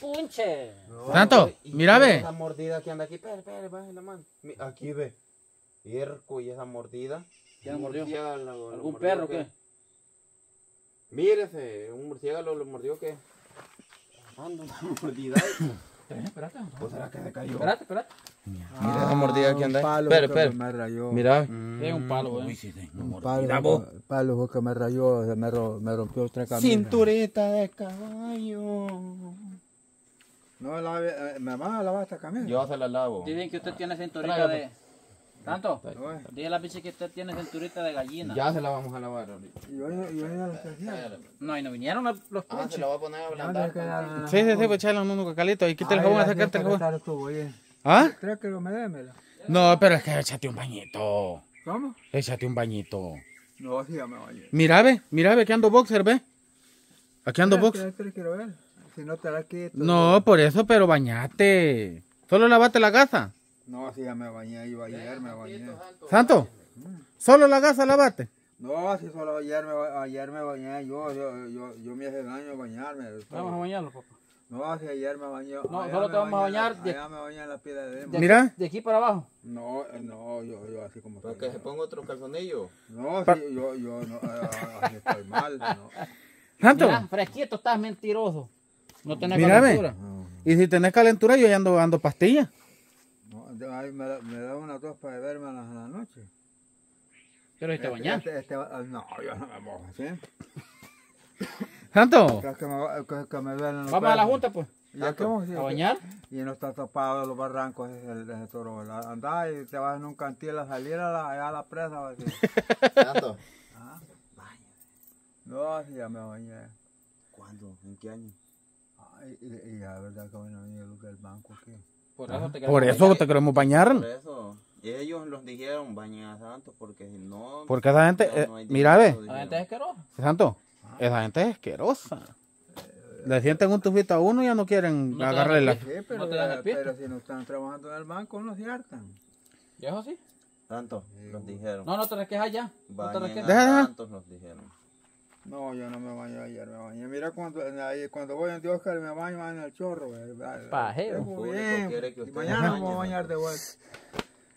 punche. Santo, y- mira, ve. Esa mordida que anda aquí, espere, espere, baje la mano. Aquí ve. Hierco y esa mordida. ¿Quién Un mordió? ¿Algún mordió, perro o ¿qué? Mírese, un murciélago lo mordió qué. Anda una mordida. Espérate, ¿O será que se cayó? espérate, espérate. Mira esa mordida que anda palo que espere. me rayó. Mira. Es un palo, güey. Un palo, un palo fue que me rayó, me, ro- me rompió otra camisa. Cinturita de caballo. No, la, eh, me van a lavar esta camisa. Yo se la lavo. Dicen que usted tiene cinturita de... ¿Tanto? Oye, Dile a la bicha que usted tiene cinturita de gallina. Ya se la vamos a lavar ahorita. Yo, yo, yo no estoy haciendo. No, y no vinieron los los Ah, se la voy a poner a ¿Dónde ablandar. la- Sí, sí, sí, pues echarle un uno calito. Y quita el jabón, acércate el jabón. ¿Ah? ¿Crees que lo me démela? No, pero es que échate un bañito. ¿Cómo? Échate un bañito. No, sí, ya me bañé. Mira, ve, mira, ve que ando boxer, ve. Aquí ando box. ¿Qué quieres quiero ver? Si no te la quito. No, por eso, pero bañate. Solo lavate la gasa. No, sí, ya me bañé. Yo ayer me bañé. Santo, solo la gasa lavate. No, si solo ayer me, ayer me bañé. Yo, yo, yo, yo me hace daño bañarme. Vamos a bañarlo, papá. No, si ayer me bañé. No, allá solo te vamos a bañar de- Allá me bañé en la piedra de Demo. De Mira. De aquí para abajo. No, eh, no, yo, yo así como Para que se ponga otro calzonillo. No, Pa- sí, yo, yo no, eh, así estoy mal. No. Santo, Mira, fresquito, estás mentiroso. No tenés calentura. y si tenés calentura, yo ya ando dando pastillas. No, me, da- me da una tos para beberme en la, noche. Pero si te Este- bañas. este- este- ah, no, yo no me mojo así. Santo, Que, que me, que, que me duelen los Vamos a la junta, pues. ¿Y a a bañar. Y no está tapado los barrancos ese, el- ese toro. ¿verdad? Andá y te vas en un cantil a salir a la, allá a la presa. ¿Tanto? Ah, No, sí, ya me bañé. ¿Cuándo? ¿En qué año? Ay, y, la verdad que van a venir los del banco aquí. Por eso te por queremos eso bañar. te queremos bañar. Por eso. Ellos los dijeron bañen a Santos porque si no. Porque esa gente, no, eh, no mira, ve, La gente es asquerosa. Santo, esa gente es asquerosa. Le sienten un tufito a uno y ya no quieren No te agarrarle la... Sí, pero, pisto. pero si no están trabajando en el banco, no se hartan. ¿Y eso sí? Santos, los dijeron. No, no te resquejas ya. No te a Santos, los dijeron. No, yo no me baño ayer, me bañé. Mira cuando, ahí, cuando voy en Dios me baño en el chorro. Pajero. Quiere que Y usted mañana se me voy a bañe, bañar de vuelta.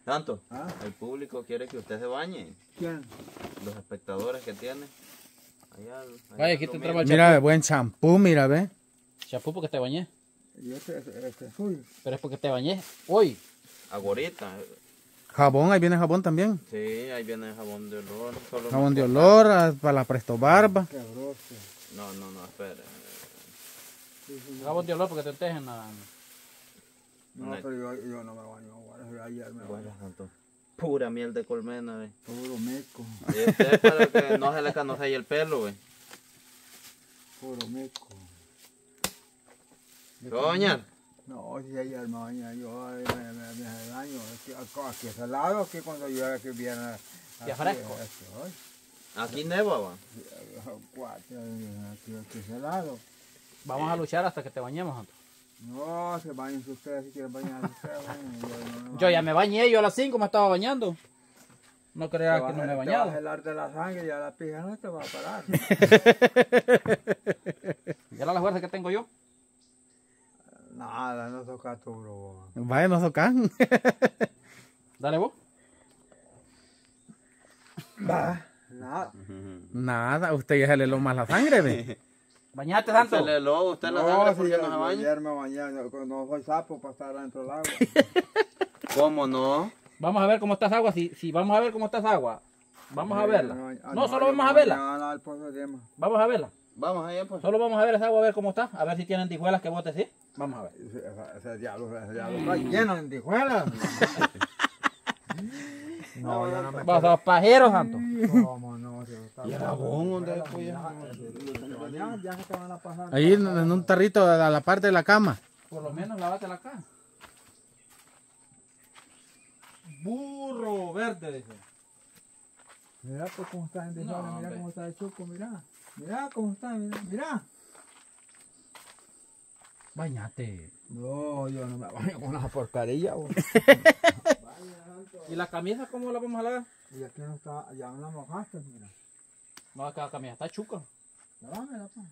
Santos, ¿Ah? el público quiere que usted se bañe. ¿Quién? Los espectadores que tiene. Allá, allá Vaya, aquí te el Mira, buen champú, mira, ve. Chapú porque te bañé. Y este, este, este. Pero es porque te bañé hoy. Agorita. Jabón, ahí viene jabón también. Sí, ahí viene jabón de olor. solo Jabón no- de olor, ah, para la presto barba. Qué. No, no, no, espere. Jabón de olor porque te tejen la... No, No. pero yo, yo no me baño Ayer me Bueno. Santos. Pura miel de colmena, ve. Puro meco. Y este es para que no se le canosee el pelo, ve. Puro meco. ¿Se va a bañar? No, si me bañé yo, me, me, me hace daño. Aquí, es helado, aquí cuando llueve aquí viene. Ya fresco. Aquí neva, va. cuatro, Aquí, aquí es helado. Vamos a luchar hasta que te bañemos, Santo. No, se bañen ustedes si quieren bañar ustedes. yo, no Yo ya me bañé, yo a las 5 me estaba bañando. No creas que no a- me he Te va a bañado. helar de la sangre y ya la pija no te va a parar. Ya la fuerza que tengo yo. Nada, no toca tu bro. Vaya, no tocan. Dale vos. Va. Nada. Nada, usted ya se le lo más la sangre, ve. Bañate, Santo. Se le lobo usted la No, sangre si porque yo, no se baña. ayer me bañé, no, no soy sapo para estar dentro del agua. ¿Cómo no? Vamos a ver cómo está esa agua. Si, si vamos a ver cómo está esa agua. Vamos a verla. No, solo vamos a verla. Vamos a verla. Vamos allá, pues. Solo vamos a ver esa agua, a ver cómo está. A ver si tienen dijuelas que vos decís. Vamos a ver. Ese, diablo, ese diablo está lleno de lentejuelas. No, yo no me Vas a pajeros, Santo. ¿Cómo no? Si está- ¿Y el jabón dónde es, pues, ya? Se te van a pasar. Ahí en, en un tarrito a la parte de la cama. Por lo menos lávate la cara. Burro verde, dice. Mira pues cómo está en desorden, No, mira hombre. cómo está el chuco, mira. Mira cómo está, mira, mira. Bañate. No, yo no me baño con una porcaría. ¿Y la camisa cómo la vamos a lavar? Y aquí no está, ya no la mojaste, mira. No, acá la camisa está chuca. Lámela, pues.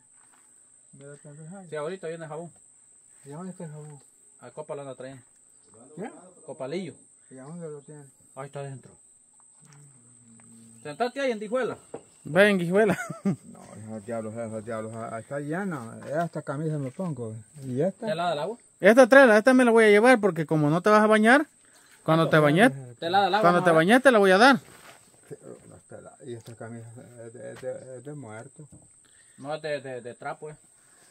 Mira, dejas. Sí, ahorita viene el jabón. ¿Y dónde está el jabón? A copa lo anda trayendo. ¿Qué? Copalillo. ¿Y a dónde lo tiene? Ahí está adentro. Sentate ahí en Tijuela. Ven, guijuela. No, esos diablos, esos diablos. ah, Está llena. Esta camisa me pongo. ¿Y esta? ¿Te helada el agua? Esta trela, esta me la voy a llevar porque como no te vas a bañar, cuando te bañes, ¿Te agua? cuando te bañes te la voy a dar. Sí, la- Y esta camisa es de, muerto. No, es de, de, de trapo, eh.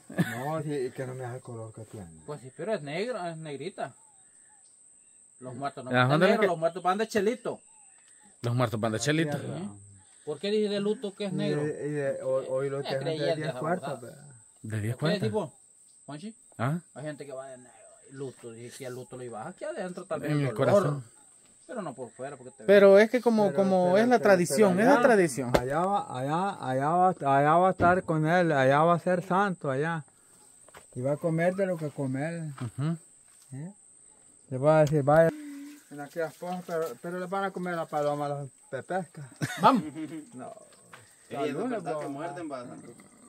No, sí, que no me da el color que tiene. Pues sí, pero es negra, es negrita. Los muertos no ¿A van dónde de negro, que- los muertos van de chelito. Los muertos van de chelito. ¿Por qué dije de luto que es negro? de- y de- hoy, hoy lo Eh, tienen de creyente 10 esa cuartos. babosada. pero- De 10 ¿Qué cuentas. tipo? Juanchi? Ah, Hay gente que va de negro y luto. Dije que el luto lo ibas aquí adentro vez En el dolor, corazón. Pero no por fuera porque te Pero es que como, Pero- como pero- es la pero- tradición, pero es la allá- tradición. Allá va, allá, allá va, allá va a estar con él, allá va a ser santo allá. Y va a comer de lo que comer. Ujú. ¿eh? Le va a decir, vaya. En aquellas cosas, pero, pero le van a comer la paloma a los pepescas. Vamos. No. Ey, es lunes, verdad que muerden, va.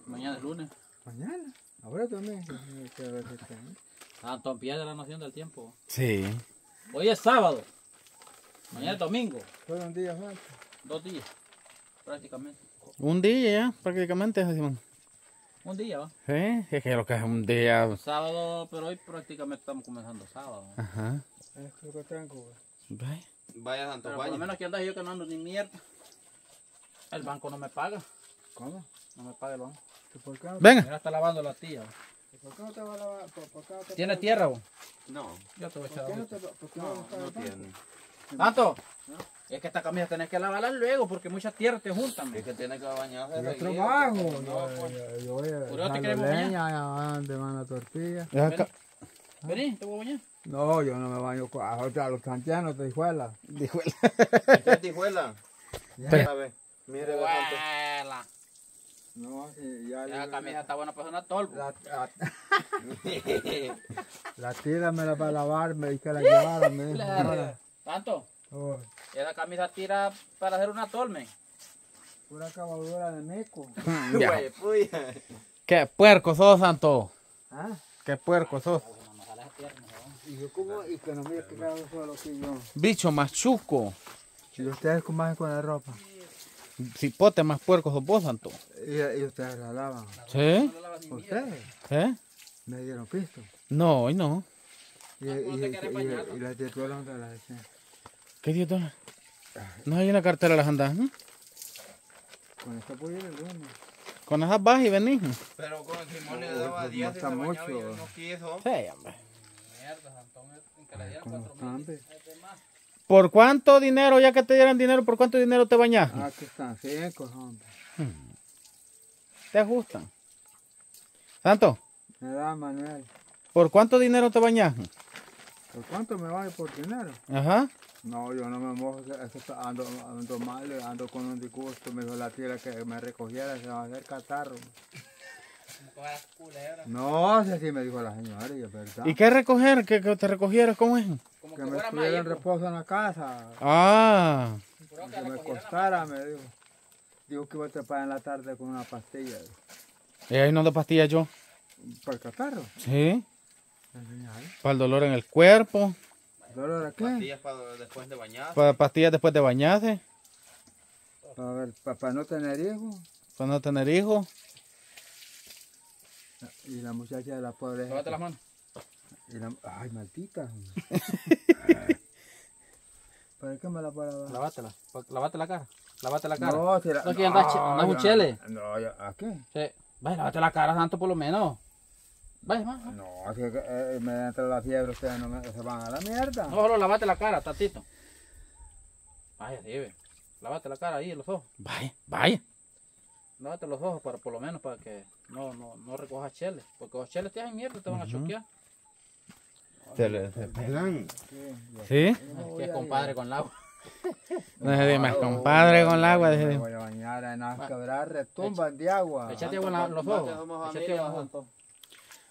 Mañana es lunes. Mañana. Ahora también. que- que- que- que- Santo pie de la noción del tiempo. Sí. Hoy es sábado. Mañana es domingo. Solo un día falta. Dos días. Prácticamente. Un día ya, prácticamente, Simón. Un día, ¿va? Sí, es que lo que es un día. Sábado, pero hoy prácticamente estamos comenzando sábado. Ajá. Es lo que tengo. güey. Ve. Vaya Santo Pero por lo menos que andas yo que no ando ni mierda. El banco no me paga. ¿Cómo? No me paga el banco. ¿Y ¿Por qué no, Venga. Mira, está lavando la tía. ¿va? por qué no te va a lavar? ¿Por, por qué no te ¿Tiene tierra vos? No, Yo te voy a ¿Por qué echar no te por qué no no, te tiene. ¿Tanto? Es que esta camisa tenés que lavarla luego porque muchas tierras te juntan. Es que tiene que bañarse. Yo trabajo. no, pues, yo, yo voy a ¿Por dónde echando queremos leña, van acá. Vení, te voy a bañar. No, yo no me baño con ahorita los santianos de hijuela. Dijo él. ¿Esta es tijuela? Pero- A ver, mire. No, ya Ya la camisa está buena para una tolvo. la, la, la tira me la va a lavar, me dice que la llevara. Me dijo, "Ahora". ¿Tanto? Oh, Esa camisa tira para hacer una tolme. pura cabadura de meco. Ya. Qué puerco sos, Santo. ¿Ah? Qué puerco sos. No tierra, no. Y yo como, y que no me hago solo que yo. Bicho machuco. Y ustedes hacen con la ropa. Cipote más puerco sos vos, Santo. Y, y ustedes la lavan. ¿Sí? No Ustedes ¿Eh? me dieron pisto. No, hoy no. Y, y, ¿cómo te y, las titulas donde las dicen. ¿Qué dio dólares? No hay en la cartera las andas. ¿eh? Con esto puedo ir el lunes. Con esas vas y venís. Pero con Simón le daba pues 10 y mata se bañaba mucho. y no quiso. Sí, hombre. ¿Por cuánto dinero, ya que te dieran dinero, por cuánto dinero te bañas? Ah, que están secos, hombre. ¿Te ajustan? Santo, Me da Manuel. ¿por cuánto dinero te bañas? ¿Por cuánto me vale por dinero? Ajá. No, yo no me mojo, ando, ando mal, ando con un disgusto. Me dijo la tía que me recogiera, se va a hacer catarro. No, si así me dijo la señora, y es verdad. ¿Y qué recoger? ¿Que, que te recogieras? ¿Cómo es? Como que que me estuviera en maíz. reposo en la casa, Ah, que que me costara, me dijo. Digo que iba a trepar en la tarde con una pastilla. y ahí no de pastillas yo. ¿Por el catarro? Sí. Para el dolor en el cuerpo, ¿Dolor a qué? Pastillas para después de bañar. para pastillas después de bañarse, Para, para no tener hijos. para no tener hijos. Y la muchacha de la pobre. Lávate las manos. y la- ay, maldita. ¿Para qué me la para lavar? Lávatela. Lávate la cara. Lávate la cara. No, si la- No, que che- no es un ya- chele. No, ya- ¿a qué? Sí. Vaya, lávate la cara, Santo, por lo menos. Vaya, vaya. No, así que eh, me entra la fiebre, ustedes no me, se van a la mierda. No, solo lávate la cara, tantito. Vaya, sí, ve. Lávate la cara ahí, los ojos. Vaya, vaya. Lávate los ojos para por lo menos para que no, no, no recojas cheles. Porque los cheles te hacen mierda, te van a choquear. Se le se pegan. ¿Sí? Es que es compadre con el agua. No se más compadre con el agua. Me voy a bañar en las quebradas, retumban de agua. Echate agua en la- los ojos. Echate agua en los ojos. Santo.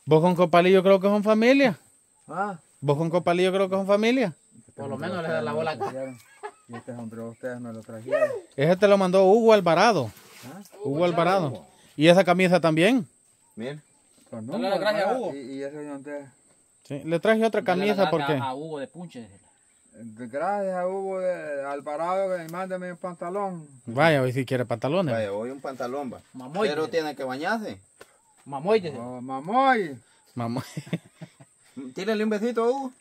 Vos con Copalillo creo que son familia. Ah, Vos con Copalillo creo que son familia. Por lo menos le lavó la cara. Y este hombre ustedes me lo trajeron. Ese te lo mandó Hugo Alvarado. ¿Ah? Hugo Alvarado. Y esa camisa también. Miren. Pues Dale las gracias a. Hugo. Y, y ese de dónde es? Sí, Le traje otra camisa porque... A Hugo de Punche. déjele. Gracias a Hugo de Alvarado que me manda mi pantalón. Vaya, hoy si quiere pantalones. Vaya, hoy un pantalón va. Mamoy. Pero tiene que bañarse. Mamoy. Oh, mamoy. Mamá. Tírale un besito a Hugo.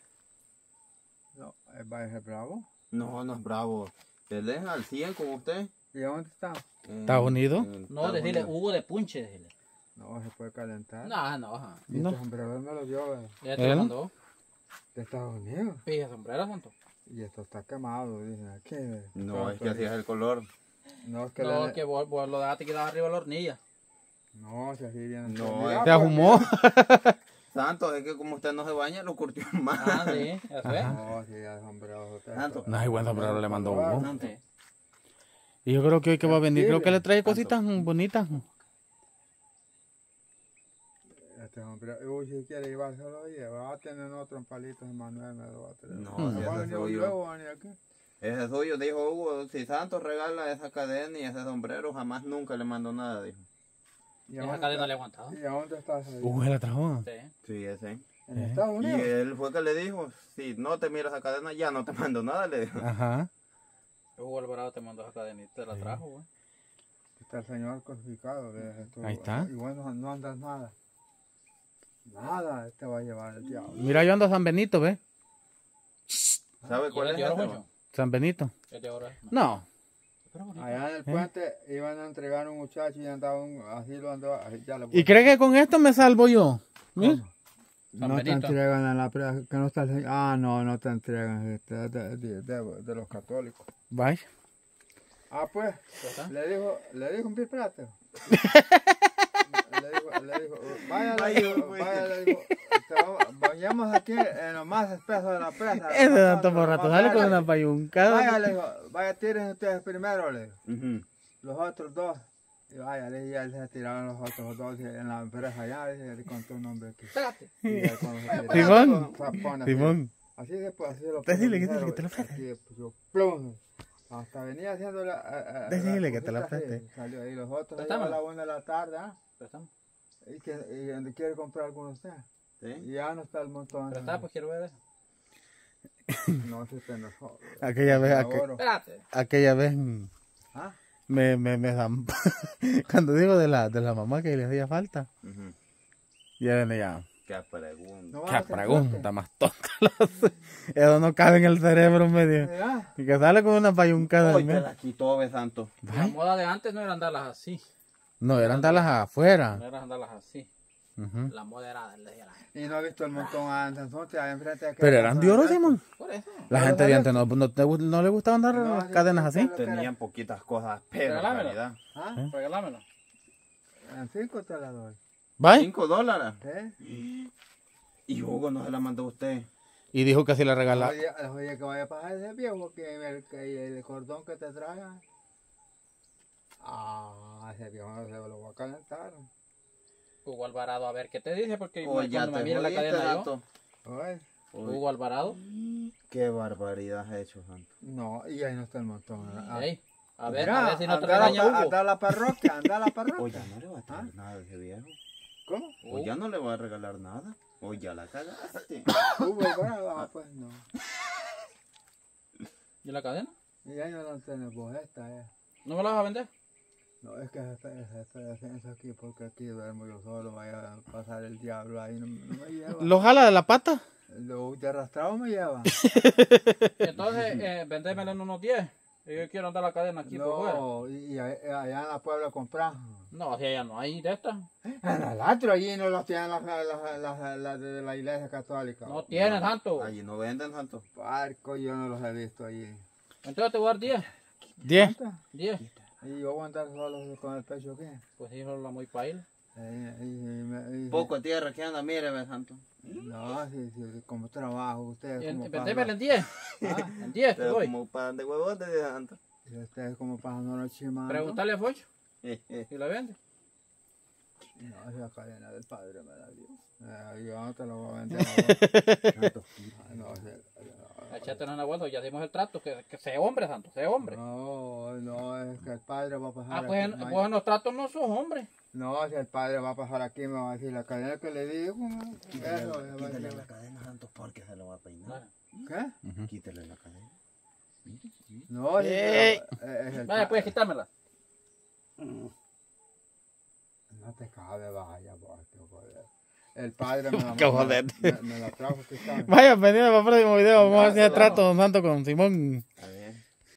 No, eh, va a ser bravo. No, no es bravo. Él es al 100 con usted. ¿Y dónde está? ¿Estados Unidos? en No, decirle Unidos. Hugo de Punche. déjele. No, se puede calentar. No, no. ajá. Y No. este sombrero me lo dio eh, Ya te lo mandó. de Estados Unidos. Pije sombrero, santo. Y esto está quemado. Dije, ¿qué? No, es que así es el color. No, es que No, le- que vos, vos lo dejaste quedar arriba de la hornilla. No, si así viene. No, Mira, Se ahumó. Santo, es que como usted no se baña, lo curtió más. Ah, sí, eso es. No, si ya el sombrero. usted- Santo. No, hay buen sombrero le mandó Hugo. Sí. Y yo creo que hoy que va a venir, creo que le trae cositas mm, bonitas. Este hombre, uy, si quiere llevárselo, oye, va a tener otro palito de Manuel, me lo va a tener. No, si va a ese venir soy yo. luego, va a venir aquí. Ese es suyo, dijo Hugo. Si Santos regala esa cadena y ese sombrero, jamás nunca le mando nada, dijo. ¿Y Esa dónde cadena está- le he aguantado. ¿Y a dónde estás? ahí? Hugo la trajo. Sí. Sí, ese. ¿En Eh. Estados Y Unidos? él fue que le dijo, si no te miras esa cadena, ya no te mando nada, le dijo. Ajá. Hugo Alvarado te mandó esa cadena y te la trajo, güey. Está el señor crucificado. ve, esto- Ahí está. Y bueno, no andas nada. Nada, te va a llevar el diablo. Mira, yo ando a San Benito, ¿ves? ¿Sabe cuál ¿Y es el? Juancho? San Benito. El de no. No. Allá en el puente iban a entregar a un muchacho y andaba un, así lo andaba. así ya le ¿Y cree que con esto me salvo yo? ¿Sí? San No te entregan a la que no está Ah, no, no te entregan este, de, de, de- de los católicos. Vaya. Ah, pues, le dijo, le dijo un piprate. le dijo, le dijo, vaya, le Vaya, dijo, pues. vaya, le dijo, te vamos- bañamos aquí en lo más espeso de la presa. Por rato sale con vaya, una Vaya, le dijo, vaya, tiren ustedes primero, le dijo. Los otros dos. Y vaya, le dije, ya se tiraron los otros dos en la empresa allá, le contó un nombre aquí. Espérate. Pone así. Simón. Así después, así lo Decile pongo que- primero, que te lo preste. así, pues, yo, plum. Hasta venía haciendo la. a- a- Decile la que te la preste. Salió ahí los otros ahí a la una de la tarde, ¿ah? Préstame. Y que y donde quiere comprar alguno usted. ¿Sí? Y ya no está el montón. Préstame, pues quiero ver eso. No, si usted no joder. Aquella vez, aqu-. Espérate. aquella vez ¿Ah? me, me, me dan- cuando digo de la, de la mamá que le hacía falta, ya ven ya. Qué pregunta. No hacer pregunta más hace. Eso no cabe en el cerebro medio. ¿Ah? Y que sale con una Hoy te medio. la quitó, ve, Santo. La moda de antes no era andarlas así. No, eran darlas afuera. No era andarlas así. Ujú. La moda era darle a la gente. Y no ha visto el montón antes, entonces ahí enfrente de aquella Pero eran de oro. Simón. Por eso. La ¿No gente de antes no, no, te no le gustaba andar No, cadenas sí, así. sí, sí. Tenían poquitas cosas, pero en Regálamelo. realidad. ¿Ah? Regálamelo. En cinco te la doy. ¿Vale? Cinco dólares. ¿Eh? Y Hugo no se la mandó a usted. Y dijo que así le regalaba. Oye, oye, que vaya a pasar ese viejo que el, que el cordón que te traiga. Ah, ese viejo no se lo va a calentar. Hugo Alvarado, a ver qué te dice, porque Oh, ya cuando me te mire la cadena yo. Oye, Hugo Alvarado. Qué barbaridad has hecho, Santo. no, y ahí no está el montón. Ah, a ver, mira, a ver si no te la regaña Hugo. Anda a la parroquia, anda a la parroquia. Ya no le va a traer nada a ese viejo. ¿Cómo? Hoy ya no le va a regalar nada. Hoy ya la cagaste. Ah, pues no. ¿Y la cadena? Y ahí no la tenés vos esta, eh. ¿No me la vas a vender? No, es que defensa aquí, porque aquí duermo yo solo, vaya a pasar el diablo ahí, no, no me lleva. ¿Lo jala de la pata? Lo de arrastrado me lleva. Entonces, eh, vendémela en unos 10. Y Yo quiero andar la cadena aquí por fuera. No, y, allá allá en la Puebla comprar. No, si allá no hay de estas. En el otro allí no los tienen las las- las- las de la iglesia católica. No tiene tanto. Allí no venden, Santo. Parco, yo no los he visto allí. Entonces te voy a dar 10. Diez. 10. Y yo voy a andar solo con el pecho aquí. Pues hijo, la muy paila. Eh, y- y y- Poco tierra que anda, mire, ve, Santo. No, sí, sí, como trabajo, ustedes como Vendémela pasan, en 10. Ah, en 10 te doy. como pan de huevote Santo. ustedes como pasan los chimando. Pregúntale a Focho si la vende. No, esa cadena del padre me la dio. Eh, yo no te lo voy a vender. no, Echate en la vuelta, ya dimos el trato. Que, que sea hombre, santo, sea hombre. no, no, es que el padre va a pasar Ah, pues en, pues en los tratos no sos hombre. No, si el padre va a pasar aquí, me va a decir la cadena que le digo. ¿no? Eso, quítale la cadena a Santos Parque, se lo va a peinar. ¿Qué? Uh -huh. Quítale la cadena. No, Si eh. Vaya, puedes quitármela. No te cabe, vaya, pues, porque joder. El padre me la, Me, la trajo. Vaya, pendiente para el próximo video. Vamos a hacer trato, don con Simón.